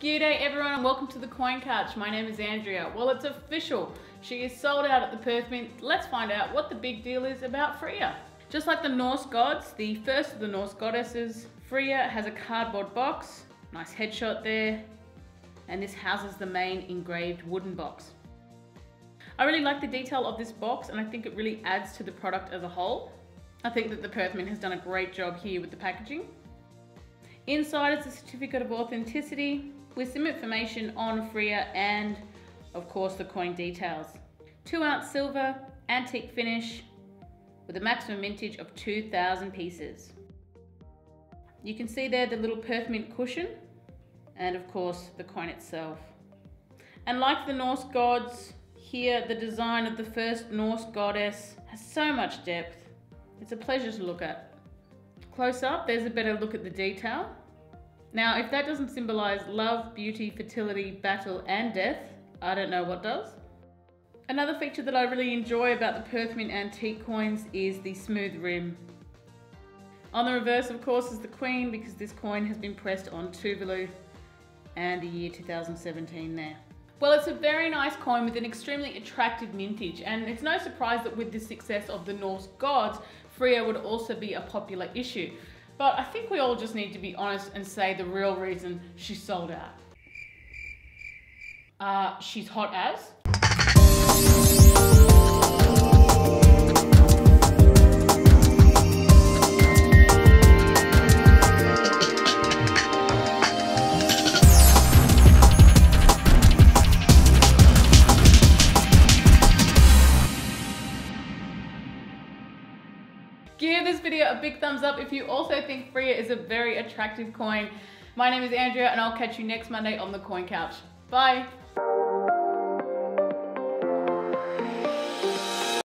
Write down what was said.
G'day everyone and welcome to the Coin Couch. My name is Andrea. Well, it's official. She is sold out at the Perth Mint. Let's find out what the big deal is about Freya. Just like the Norse gods, the first of the Norse goddesses, Freya has a cardboard box. Nice headshot there. And this houses the main engraved wooden box. I really like the detail of this box and I think it really adds to the product as a whole. I think that the Perth Mint has done a great job here with the packaging. Inside is a certificate of authenticity with some information on Freya and of course the coin details. 2 ounce silver, antique finish with a maximum mintage of 2,000 pieces. You can see there the little Perth Mint cushion and of course the coin itself. And like the Norse gods, here the design of the first Norse goddess has so much depth. It's a pleasure to look at. Close up, there's a better look at the detail. Now, if that doesn't symbolize love, beauty, fertility, battle, and death, I don't know what does. Another feature that I really enjoy about the Perth Mint antique coins is the smooth rim. On the reverse, of course, is the Queen because this coin has been pressed on Tuvalu and the year 2017 there. Well, it's a very nice coin with an extremely attractive mintage, and it's no surprise that with the success of the Norse gods, Freya would also be a popular issue. But I think we all just need to be honest and say the real reason she sold out. Uh, she's hot as. Give this video a big thumbs up if you also think Freya is a very attractive coin. My name is Andrea and I'll catch you next Monday on the Coin Couch. Bye.